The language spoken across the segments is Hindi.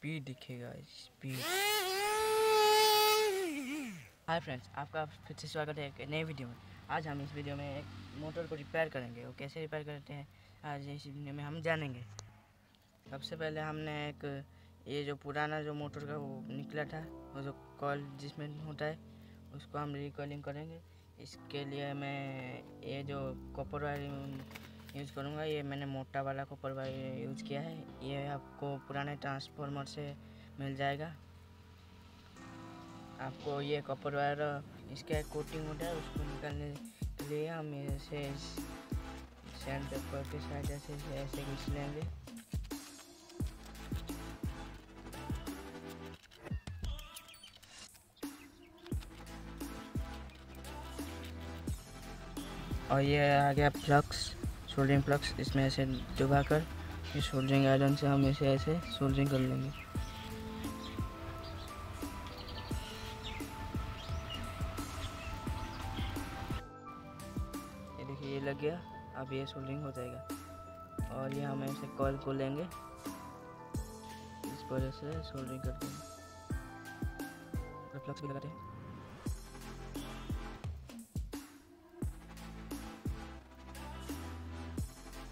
स्पीड दिखेगा, स्पीड। हाय फ्रेंड्स आपका फिर से स्वागत है एक नए वीडियो में। आज हम इस वीडियो में एक मोटर को रिपेयर करेंगे। वो कैसे रिपेयर करते हैं, आज इस वीडियो में हम जानेंगे। सबसे पहले हमने एक, ये जो पुराना जो मोटर का वो निकला था, वो जो कॉल जिसमें होता है, उसको हम रिकॉलिंग करेंगे। इसके लिए मैं ये जो कॉपर वायर यूज़ करूँगा। ये मैंने मोटा वाला कॉपर वायर यूज़ किया है। ये आपको पुराने ट्रांसफार्मर से मिल जाएगा। आपको ये कॉपर वायर इसका कोटिंग होता है, उसको निकालने के लिए हम ऐसे सैंड पेपर के साइड ऐसे ऐसे घिस लेंगे। और ये आ गया फ्लक्स सोल्डरिंग फ्लक्स इसमें ऐसे डुबा कर इस सोल्डरिंग आयरन से हम इसे ऐसे सोल्डरिंग कर लेंगे। ये देखिए, ये लग गया। अब ये सोल्डरिंग हो जाएगा। और ये हम ऐसे कॉल को लेंगे। इस वजह से सोल्डरिंग कर देंगे फ्लक्स भी लगाते हैं।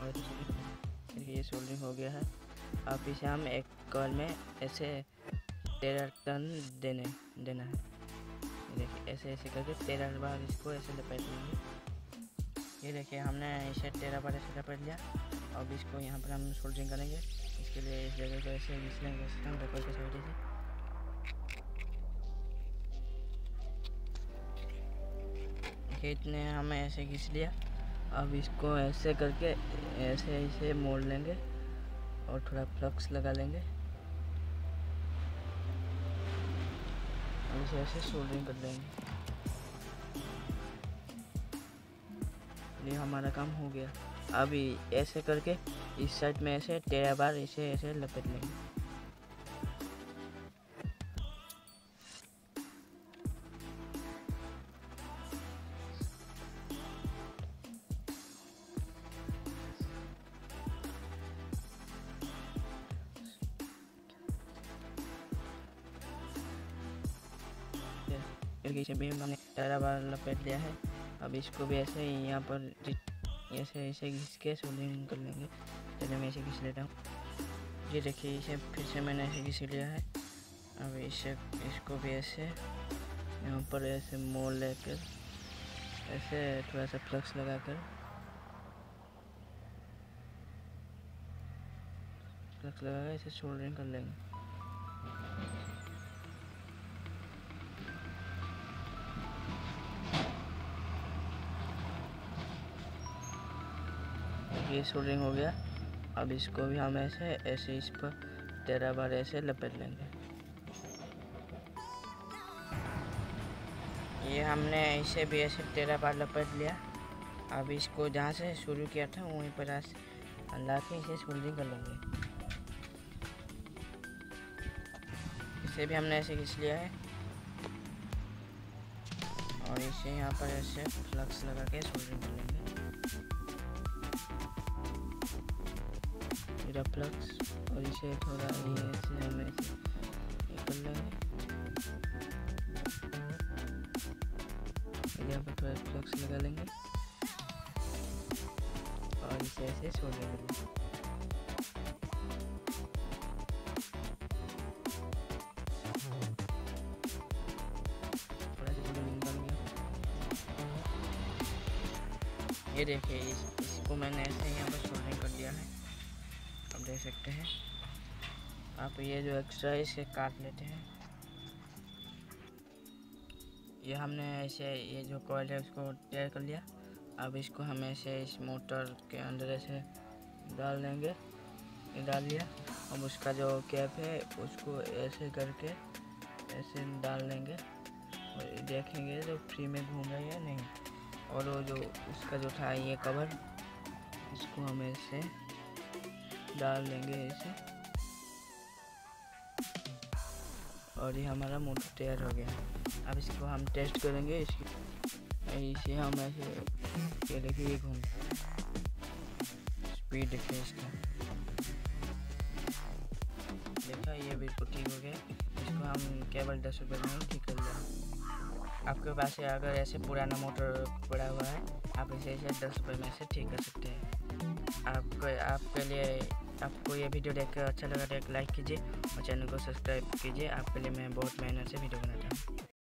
और ये सोल्डरिंग हो गया है। अब इसे हम एक कॉल में ऐसे तेरह टन देने, देना है। देखिए, ऐसे ऐसे करके तेरह बार इसको ऐसे लपेट लेंगे। ये देखिए, हमने इसे तेरह बार ऐसे लपेट लिया। अब इसको यहाँ पर हम सोल्डरिंग करेंगे। इसके लिए इस जगह को ऐसे घिस लेंगे हम पेपर के साइड से। इतने हमें ऐसे घिस लिया। अब इसको ऐसे करके, ऐसे ऐसे मोड़ लेंगे और थोड़ा फ्लक्स लगा लेंगे। ऐसे ऐसे सोल्डरिंग कर लेंगे। ये हमारा काम हो गया। अभी ऐसे करके इस साइड में ऐसे, तेरह बार इसे ऐसे लपेट लेंगे। क्योंकि इसे भी हमने तेरह बार लपेट लिया है, अब इसको भी ऐसे ही यहाँ पर ऐसे ऐसे घिस के सोल्डिंग कर लेंगे। पहले मैं इसे घिस लेता हूँ। ये देखिए, इसे फिर से मैंने ऐसे घिस लिया है। अब इसे, इसको भी ऐसे, यहाँ पर ऐसे मोड़ लेकर, ऐसे थोड़ा सा फ्लक्स लगा कर फ्लक्स लगा कर इसे सोल्डरिंग कर लेंगे। ये सोल्डरिंग हो गया। अब इसको भी हम ऐसे ऐसे इस पर तेरह बार ऐसे लपेट लेंगे। ये हमने इसे भी ऐसे तेरह बार लपेट लिया। अब इसको जहाँ से शुरू किया था, वहीं पर ला के इसे सोल्डरिंग कर लेंगे। इसे भी हमने ऐसे खींच लिया है। और इसे यहाँ पर ऐसे फ्लक्स लगा के सोल्डरिंग कर लेंगे। मेरा फ्लक्स और इसे थोड़ा ये ऐसे हम ऐसे कर लेंगे यहाँ पर थोड़ा फ्लक्स लगा लेंगे और इसे ऐसे छोड़ देंगे ये देखिए इस, इसको मैंने ऐसे यहाँ पर सोल्डरिंग कर दिया है आप देख सकते हैं। आप ये जो एक्स्ट्रा इसे काट लेते हैं। ये हमने ऐसे ये जो कॉइल है उसको तैयार कर लिया। अब इसको हम ऐसे इस मोटर के अंदर ऐसे डाल देंगे। डाल लिया। अब उसका जो कैप है, उसको ऐसे करके ऐसे डाल देंगे। और देखेंगे जो फ्री में घूम रहा है या नहीं। और वो जो उसका जो था ये कवर इसको हम ऐसे डाल देंगे ऐसे। और ये हमारा मोटर तैयार हो गया। अब इसको हम टेस्ट करेंगे, इसकी इसे हम ऐसे ये देखिए घूम स्पीड देखिए इसका। देखा, ये बिल्कुल ठीक हो गया। इसको हम केवल दस रुपये में ठीक कर लिया आपके पास अगर ऐसे पुराना मोटर पड़ा हुआ है, आप इसे ऐसे दस रुपये में से ठीक कर सकते हैं। आपको, आपके लिए आपको ये वीडियो देख कर अच्छा लगा तो एक लाइक कीजिए और चैनल को सब्सक्राइब कीजिए। आपके लिए मैं बहुत मेहनत से वीडियो बनाता हूँ।